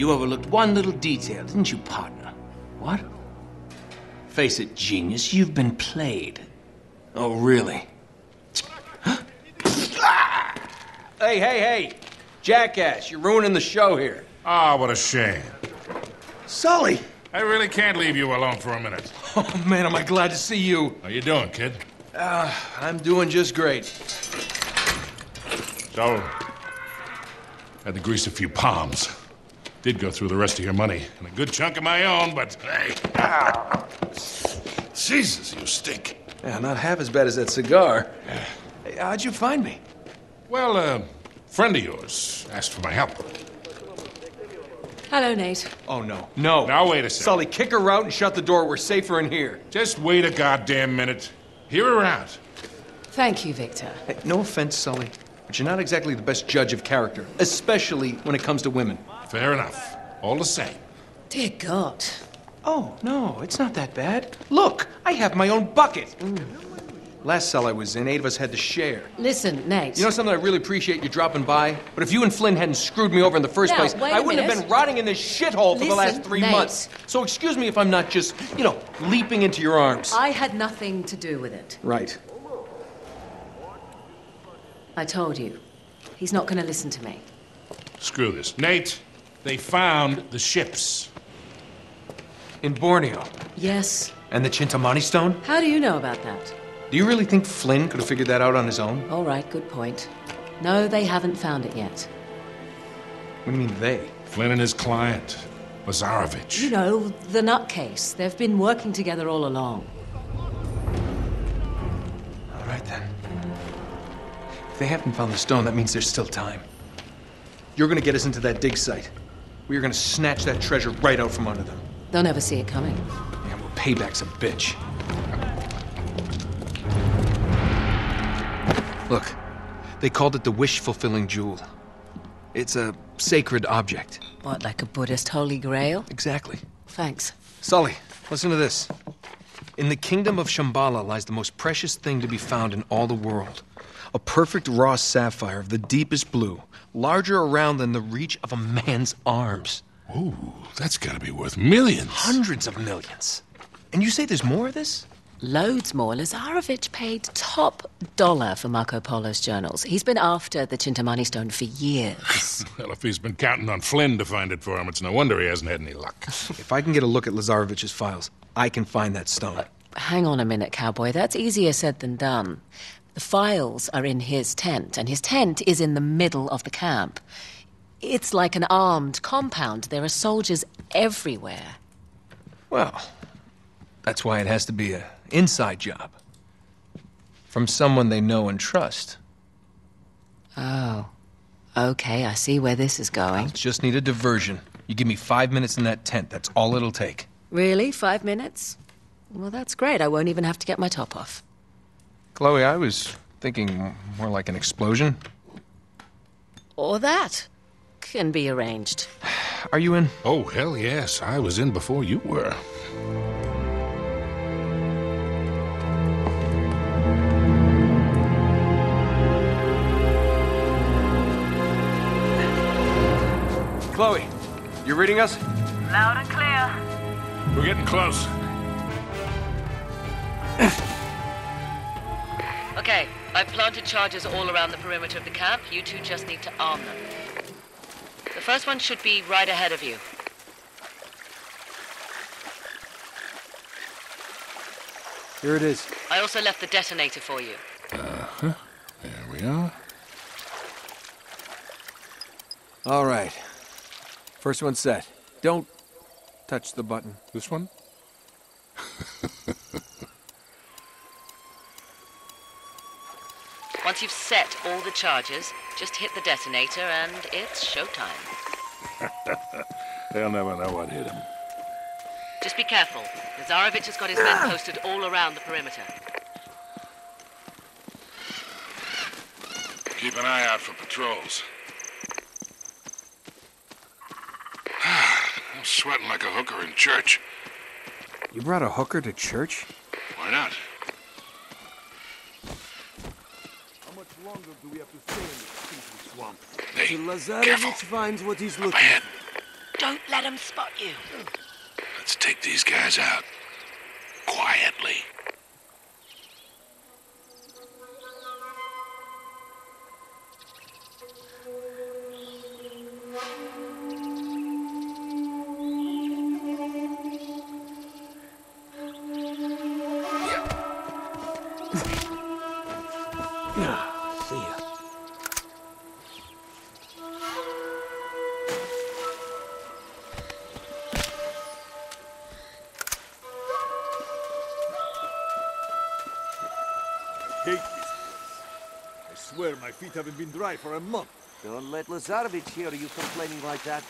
You overlooked one little detail, didn't you, partner? What? Face it, genius, you've been played. Oh, really? hey, hey, hey! Jackass, you're ruining the show here. Ah, what a shame. Sully! I really can't leave you alone for a minute. Oh, man, am I glad to see you. How you doing, kid? I'm doing just great. So, had to grease a few palms. Did go through the rest of your money and a good chunk of my own, but hey. Ah. Jesus, you stink. Yeah, not half as bad as that cigar. Hey, how'd you find me? Well, a friend of yours asked for my help. Hello, Nate. Oh, no. No. Now, wait a second. Sully, kick her out and shut the door. We're safer in here. Just wait a goddamn minute. Hear her out. Thank you, Victor. Hey, no offense, Sully, but you're not exactly the best judge of character, especially when it comes to women. Fair enough. All the same. Dear God. Oh, no, it's not that bad. Look, I have my own bucket. Mm. Last cell I was in, eight of us had to share. Listen, Nate. You know something? I really appreciate you dropping by. But if you and Flynn hadn't screwed me over in the first Now, place, I wouldn't have been rotting in this shithole for the last three Nate. months. So excuse me if I'm not just, you know, leaping into your arms. I had nothing to do with it. Right. I told you. He's not going to listen to me. Screw this. Nate, they found the ships. In Borneo. Yes. And the Chintamani stone? How do you know about that? Do you really think Flynn could have figured that out on his own? All right, good point. No, they haven't found it yet. What do you mean they? Flynn and his client, Lazarevich. You know, the nutcase. They've been working together all along. All right then. If they haven't found the stone, that means there's still time. You're gonna get us into that dig site. We are gonna snatch that treasure right out from under them. They'll never see it coming. Yeah, well, payback's a bitch. Look, they called it the wish-fulfilling jewel. It's a sacred object. What, like a Buddhist holy grail? Exactly. Thanks. Sully, listen to this. In the kingdom of Shambhala lies the most precious thing to be found in all the world. A perfect raw sapphire of the deepest blue, larger around than the reach of a man's arms. Ooh, that's gotta be worth millions. Hundreds of millions. And you say there's more of this? Loads more. Lazarevich paid top dollar for Marco Polo's journals. He's been after the Chintamani stone for years. Well, if he's been counting on Flynn to find it for him, it's no wonder he hasn't had any luck. If I can get a look at Lazarevich's files, I can find that stone. Hang on a minute, cowboy. That's easier said than done. The files are in his tent, and his tent is in the middle of the camp. It's like an armed compound. There are soldiers everywhere. Well, that's why it has to be an inside job. From someone they know and trust. Oh. Okay, I see where this is going. I Just need a diversion. You give me five minutes in that tent, that's all it'll take. Really? Five minutes? Well, that's great. I won't even have to get my top off. Chloe, I was thinking more like an explosion. Or that. Can be arranged. Are you in? oh, hell yes. I was in before you were. Chloe, you're reading us? Loud and clear. We're getting close. Okay, I've planted charges all around the perimeter of the camp. You two just need to arm them. The first one should be right ahead of you. Here it is. I also left the detonator for you. Uh-huh. There we are. All right. First one set. Don't touch the button. This one? Once you've set all the charges, just hit the detonator and it's showtime. They'll never know what hit him. Just be careful. Lazarevich has got his men ah! posted all around the perimeter. Keep an eye out for patrols. I'm sweating like a hooker in church. You brought a hooker to church? Why not? How much longer do we have to stay in this stinking swamp? Hey, Till careful. Lazarevich finds what he's looking ahead. for. Don't let him spot you. Let's take these guys out. Quietly. Haven't been dry for a month. Don't let Lazarevich hear you complaining like that.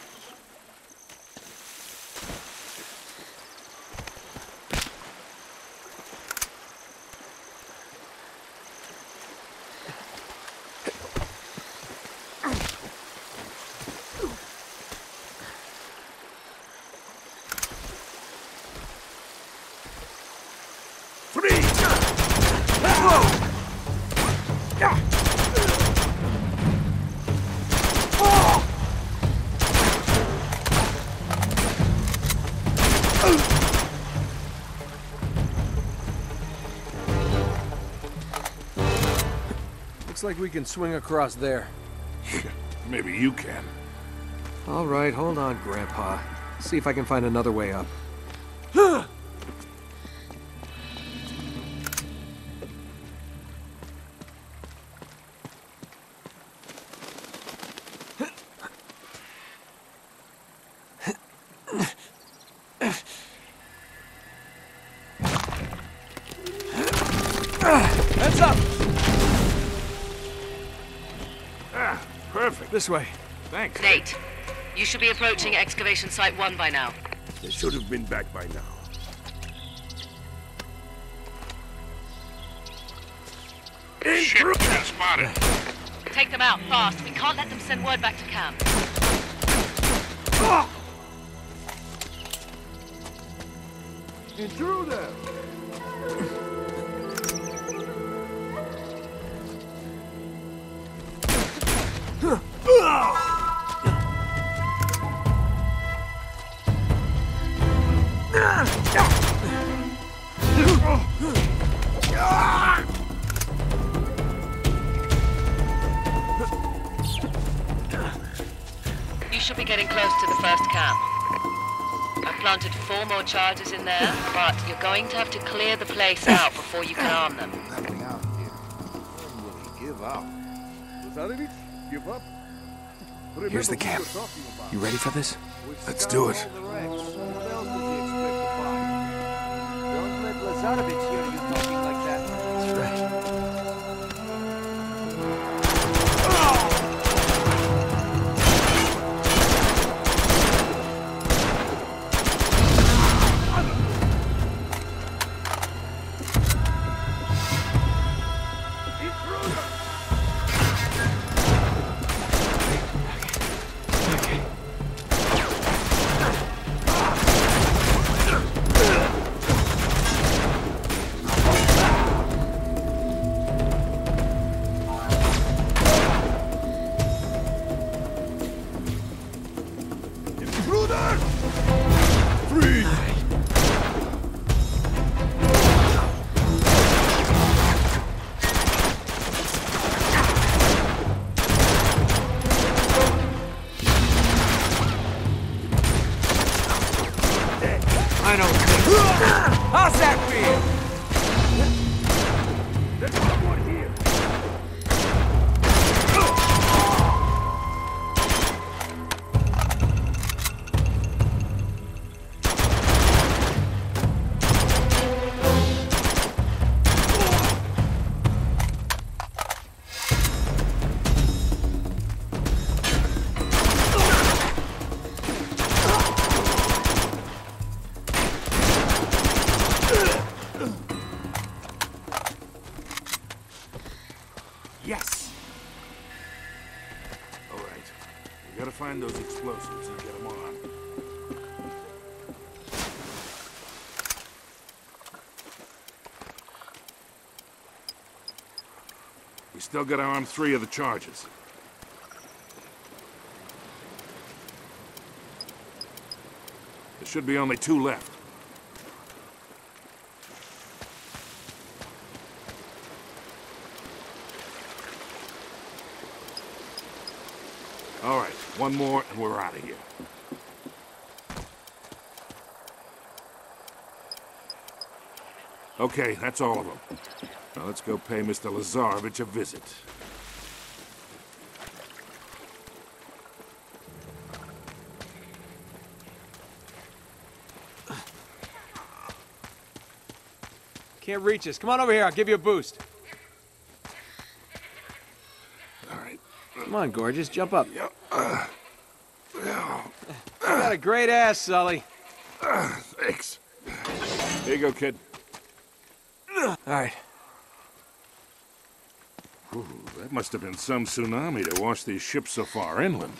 Looks like we can swing across there. Maybe you can. All right, hold on, Grandpa. See if I can find another way up. This way. Thanks. Nate, you should be approaching excavation site one by now. They should have been back by now. Shit, been spotted. Take them out fast. We can't let them send word back to camp. Intruder! You should be getting close to the first camp. I've planted four more charges in there, but you're going to have to clear the place out before you can arm them. Nothing out here. When will he give up? Lazarevich, give up? Here's the camp. you're talking about. You ready for this? Let's do all it. Yes! All right. We gotta find those explosives and get them on. We still gotta arm three of the charges. There should be only two left. All right, one more and we're out of here. Okay, that's all of them. Now let's go pay Mr. Lazarevich a visit. Can't reach us. Come on over here. I'll give you a boost. Come on, gorgeous. Jump up. Yeah. You got a great ass, Sully. thanks. Here you go, kid. All right. Ooh, that must have been some tsunami to wash these ships so far inland.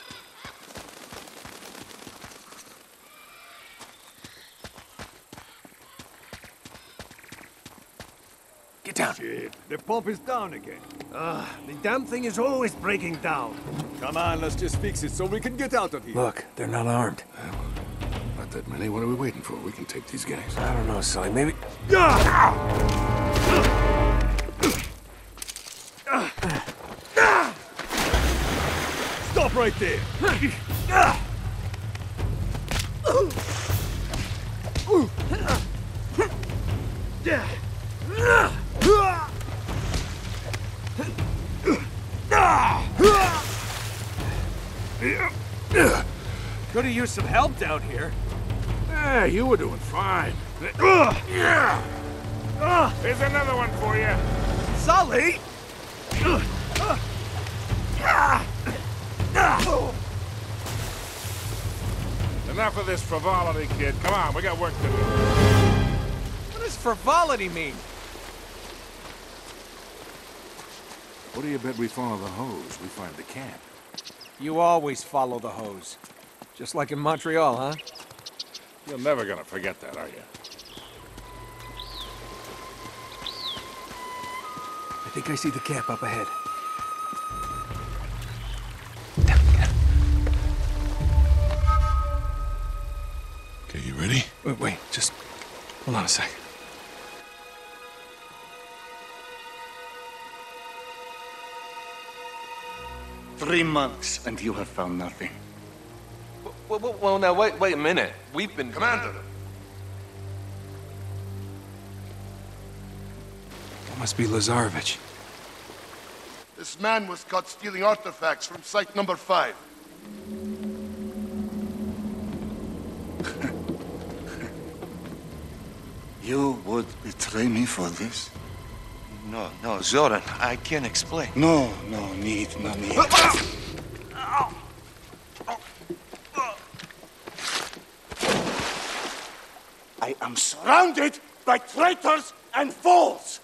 Down. Shit, the pump is down again. Ah, the damn thing is always breaking down. Come on, let's just fix it so we can get out of here. Look, they're not armed. Not that many. What are we waiting for? We can take these guys. I don't know, Sully. Maybe. Stop right there! Some help down here. Yeah, you were doing fine. Yeah. Here's another one for you. Sully! Enough of this frivolity, kid. Come on, we got work to do. What does frivolity mean? What do you bet we follow the hose? We find the camp. You always follow the hose. Just like in Montreal, huh? You're never gonna forget that, are you? I think I see the camp up ahead. Okay, you ready? Wait, wait, just hold on a sec. Three months, and you have found nothing. Well, well, well, now, wait, wait a minute. We've been... Commander! That must be Lazarevich. This man was caught stealing artifacts from site number five. You would betray me for this? No, no, Zoran, I can't explain. No, no need, no need. Ah! I am surrounded by traitors and fools!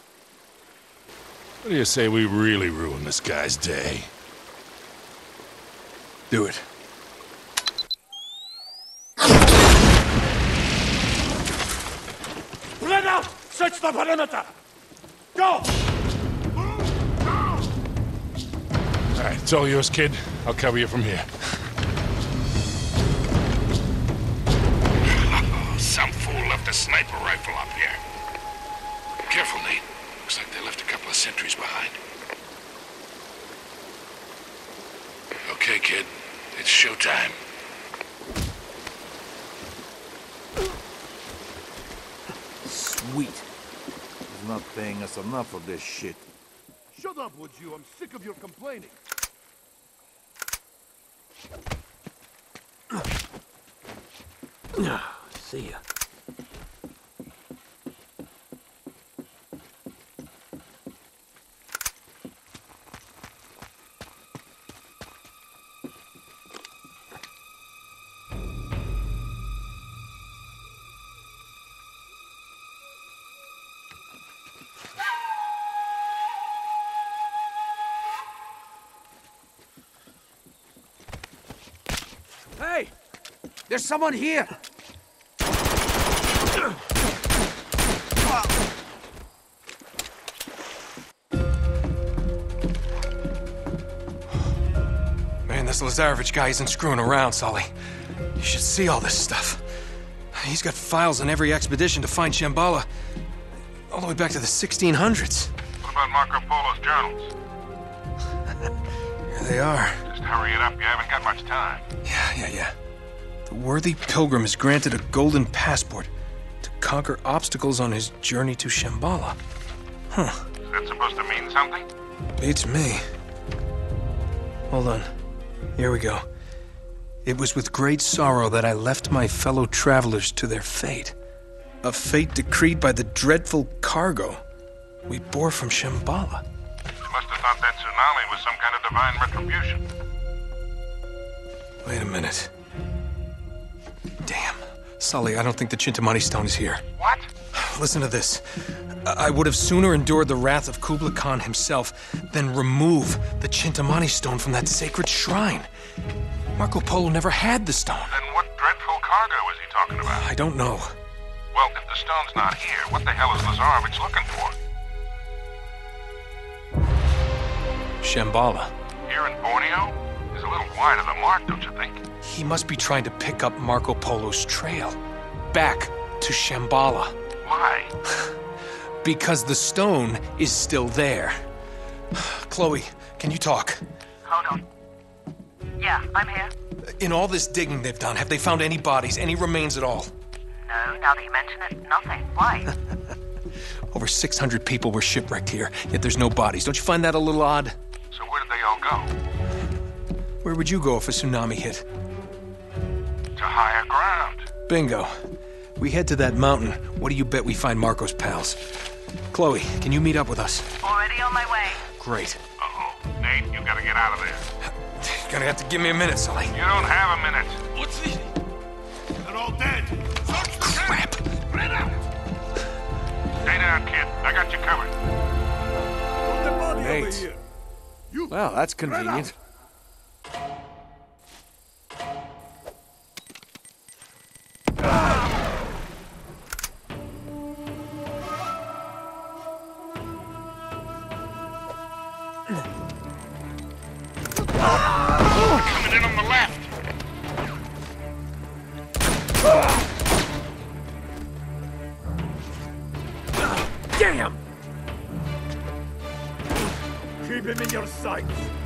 What do you say we really ruin this guy's day? Do it. Out! Search the perimeter! Go! All right, it's all yours, kid. I'll cover you from here. Fool left a sniper rifle up here. Careful, Nate. Looks like they left a couple of sentries behind. Okay, kid. It's showtime. Sweet. He's not paying us enough for this shit. Shut up, would you? I'm sick of your complaining. See ya. There's someone here! Man, this Lazarevich guy isn't screwing around, Sully. You should see all this stuff. He's got files on every expedition to find Shambhala. All the way back to the 1600s. What about Marco Polo's journals? Here they are. Just hurry it up. You haven't got much time. Yeah, yeah, yeah. Worthy pilgrim is granted a golden passport to conquer obstacles on his journey to Shambhala. Huh. Is that supposed to mean something? Beats me. Hold on. Here we go. It was with great sorrow that I left my fellow travelers to their fate. A fate decreed by the dreadful cargo we bore from Shambhala. You must have thought that tsunami was some kind of divine retribution. Wait a minute. Damn. Sully, I don't think the Chintamani stone is here. What? Listen to this. I would have sooner endured the wrath of Kubla Khan himself than remove the Chintamani stone from that sacred shrine. Marco Polo never had the stone. Then what dreadful cargo is he talking about? I don't know. Well, if the stone's not here, what the hell is Lazarevich looking for? Shambhala. Here in Borneo? Is a little wide of the mark, don't you think? He must be trying to pick up Marco Polo's trail. Back to Shambhala. Why? Because the stone is still there. Chloe, can you talk? Hold on. Yeah, I'm here. In all this digging they've done, have they found any bodies, any remains at all? No, now that you mention it, nothing. Why? Over 600 people were shipwrecked here, yet there's no bodies. Don't you find that a little odd? So where did they all go? Where would you go if a tsunami hit? To higher ground. Bingo. We head to that mountain. What do you bet we find Marco's pals? Chloe, can you meet up with us? Already on my way. Great. Uh-oh. Nate, you gotta get out of there. You're gonna have to give me a minute, Sully. You don't have a minute. What's this? They're all dead. Crap! Spread out. Stay down, kid. I got you covered. Put the body over Nate. here. You Well, that's spread convenient. Damn! Keep him in your sights.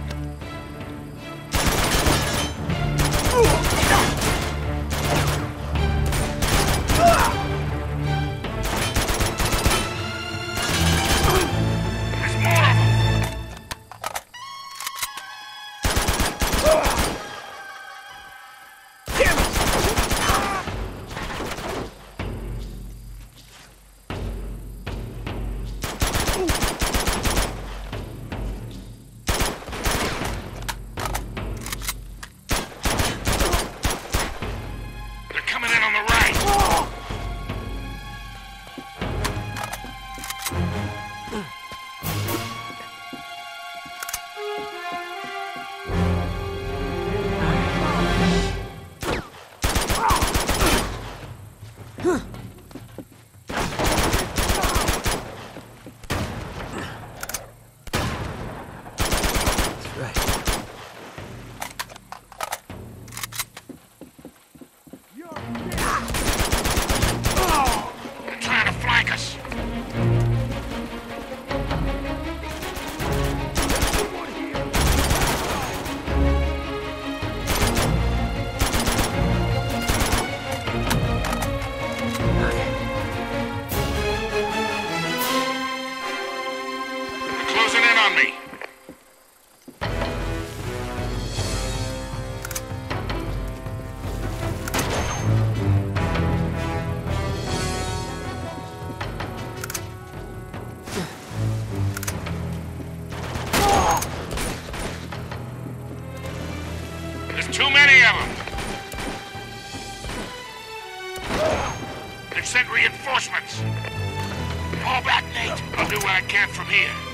From here.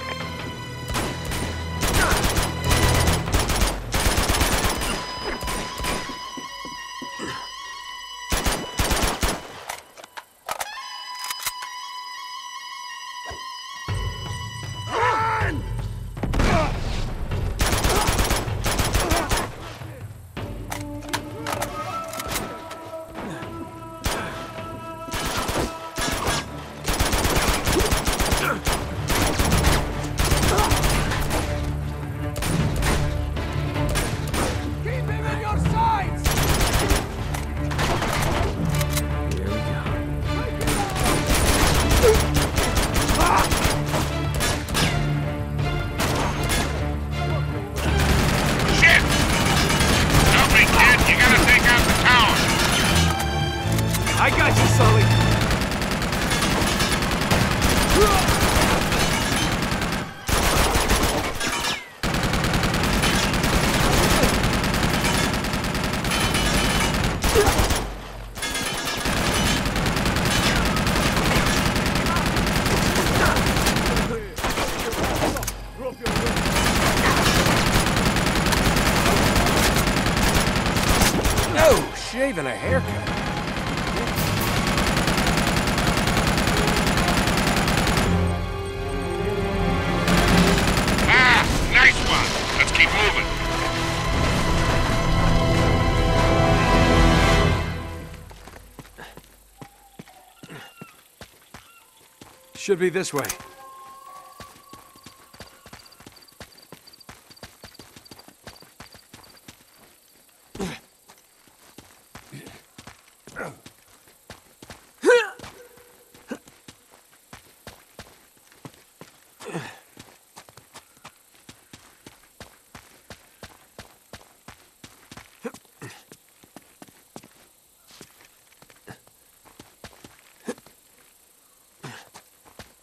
Should be this way.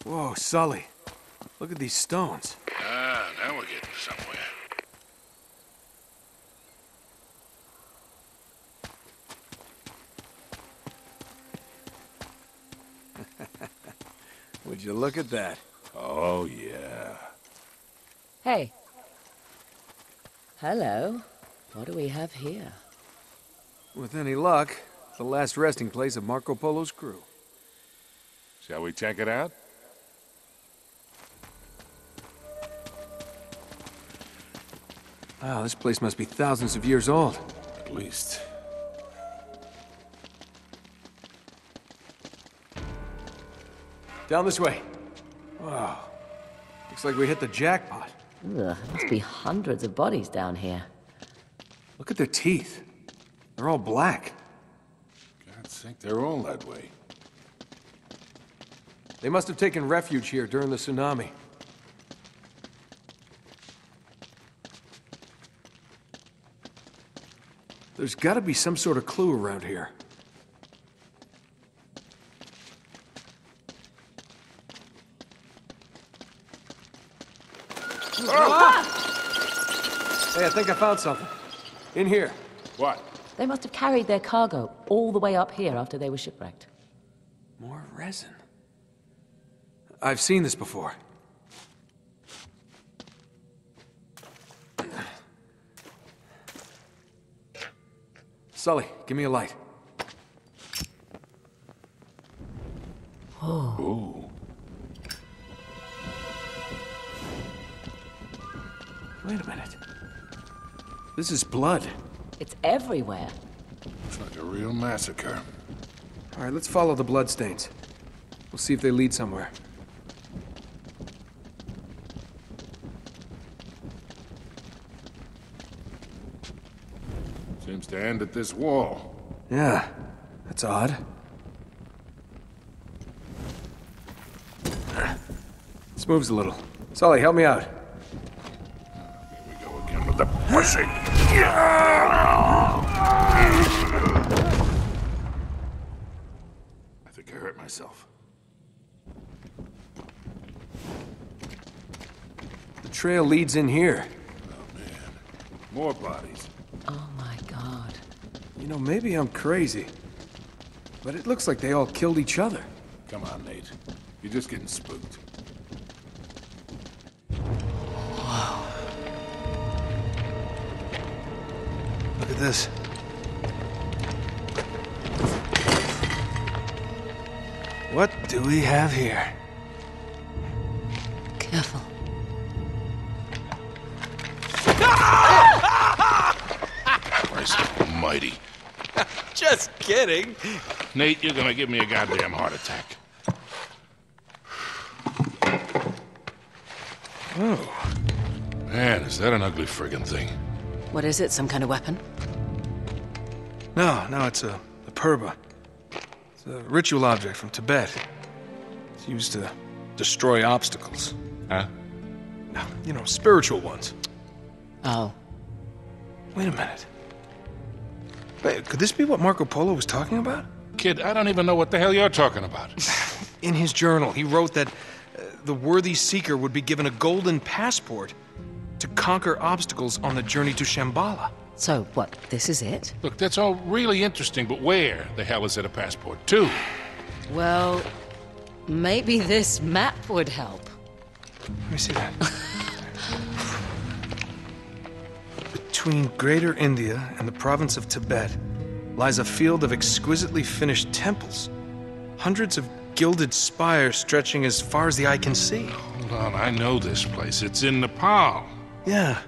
Whoa, Sully. Look at these stones. Ah, now we're getting somewhere. Would you look at that? Oh, yeah. Hey. Hello. What do we have here? With any luck, the last resting place of Marco Polo's crew. Shall we check it out? Wow, this place must be thousands of years old. At least. Down this way. Wow. Looks like we hit the jackpot. Ugh, there must be hundreds of bodies down here. Look at their teeth. They're all black. God's sake, they're all that way. They must have taken refuge here during the tsunami. There's gotta be some sort of clue around here. Ah! Hey, I think I found something. In here. What? They must have carried their cargo all the way up here after they were shipwrecked. More resin. I've seen this before. Sully, give me a light. Oh. Ooh. Wait a minute. This is blood. It's everywhere. Looks like a real massacre. All right, let's follow the bloodstains. We'll see if they lead somewhere. End at this wall. Yeah, that's odd. This moves a little. Sully, help me out. We go again with the pushing. I think I hurt myself. The trail leads in here. Oh, man. More bodies. My god. You know, maybe I'm crazy. But it looks like they all killed each other. Come on, Nate. You're just getting spooked. Look at this. What do we have here? Careful. Christ almighty. Just kidding. Nate, you're gonna give me a goddamn heart attack. Oh. Man, is that an ugly friggin' thing? What is it? Some kind of weapon? No, no, it's a, a purba. It's a ritual object from Tibet. It's used to destroy obstacles. Huh? No, you know, spiritual ones. Oh. Wait a minute. Wait, could this be what Marco Polo was talking about? Kid, I don't even know what the hell you're talking about. In his journal, he wrote that uh, the worthy seeker would be given a golden passport to conquer obstacles on the journey to Shambhala. So, what, this is it? Look, that's all really interesting, but where the hell is it a passport to? Well, maybe this map would help. Let me see that. Between Greater India and the province of Tibet lies a field of exquisitely finished temples. Hundreds of gilded spires stretching as far as the eye can see. Hold on, I know this place. It's in Nepal. Yeah.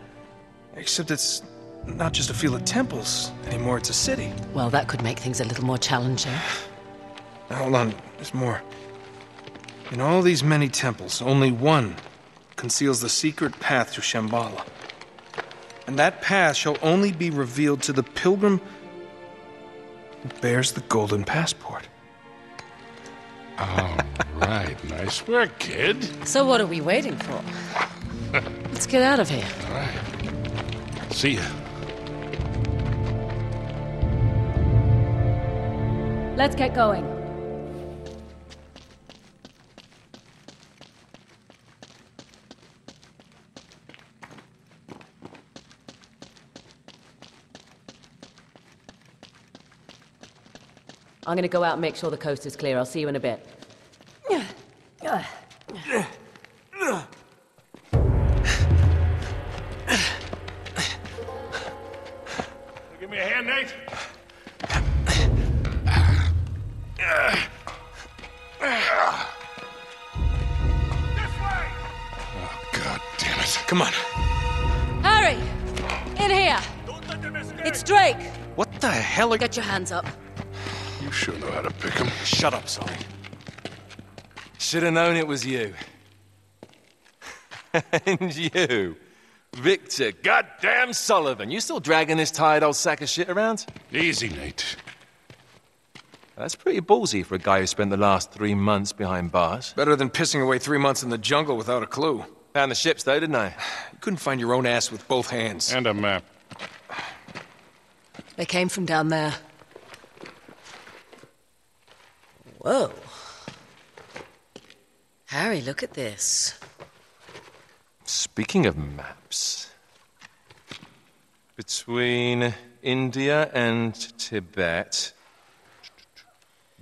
Except it's not just a field of temples anymore, it's a city. Well, that could make things a little more challenging. Now, hold on, there's more. In all these many temples, only one conceals the secret path to Shambhala. And that path shall only be revealed to the pilgrim who bears the golden passport. All right, nice work, kid. So what are we waiting for? Let's get out of here. All right. See ya. Let's get going. I'm gonna go out and make sure the coast is clear. I'll see you in a bit. Give me a hand, Nate. Oh, God damn it. Come on. Harry! In here! It's Drake! What the hell are Get your hands up. You sure know how to pick 'em. Shut up, Sully. Should have known it was you. and you, Victor goddamn Sullivan. You still dragging this tired old sack of shit around? Easy, Nate. That's pretty ballsy for a guy who spent the last three months behind bars. Better than pissing away three months in the jungle without a clue. Found the ships, though, didn't I? You couldn't find your own ass with both hands. And a map. They came from down there. Whoa. Harry, look at this. Speaking of maps, between India and Tibet,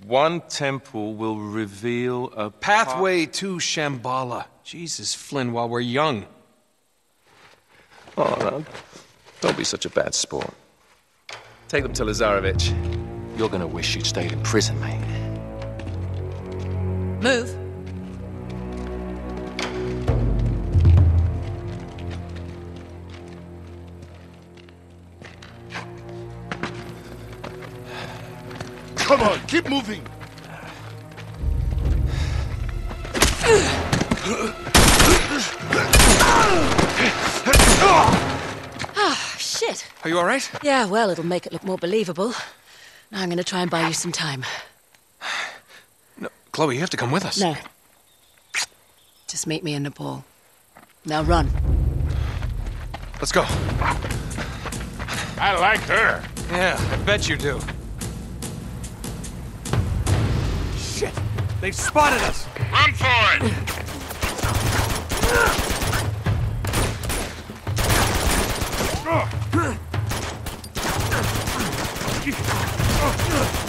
one temple will reveal a Pathway to Shambhala. Jesus, Flynn, while we're young. Oh, no. Don't be such a bad sport. Take them to Lazarevich. You're gonna wish you'd stayed in prison, mate. Move. Come on, keep moving. Ah, shit. Are you all right? Yeah, well, it'll make it look more believable. Now I'm gonna try and buy you some time. No, Chloe, you have to come with us. No. Just meet me in Nepal. Now run. Let's go. I like her. Yeah, I bet you do. Shit! They've spotted us! Run for it! Oh.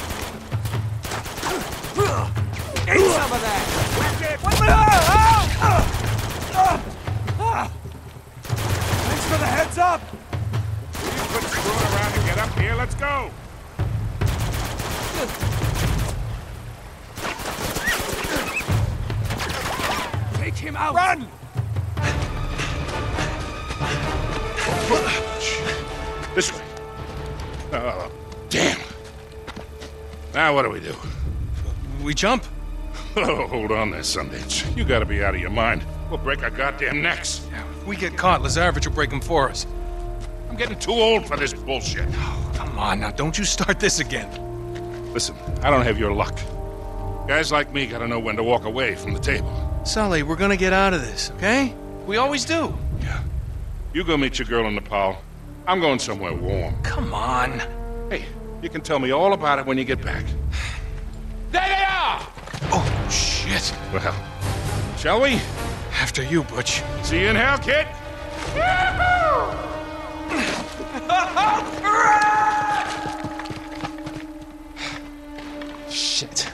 Eat some of that! Thanks for the heads up! You quit screwing around and get up here. Let's go. Take him out! Run! This way. Oh, damn. Now what do we do? We jump? Oh, hold on there, Sundance. You gotta be out of your mind. We'll break our goddamn necks. If we get caught, Lazarevich will break them for us. I'm getting too old for this bullshit. Come on now, don't you start this again. Listen, I don't have your luck. Guys like me gotta know when to walk away from the table. Sully, we're gonna get out of this, okay? We always do. Yeah. You go meet your girl in Nepal. I'm going somewhere warm. Come on. Hey, you can tell me all about it when you get back. Shit. Well, shall we? After you, Butch. See you in hell, kid. Shit.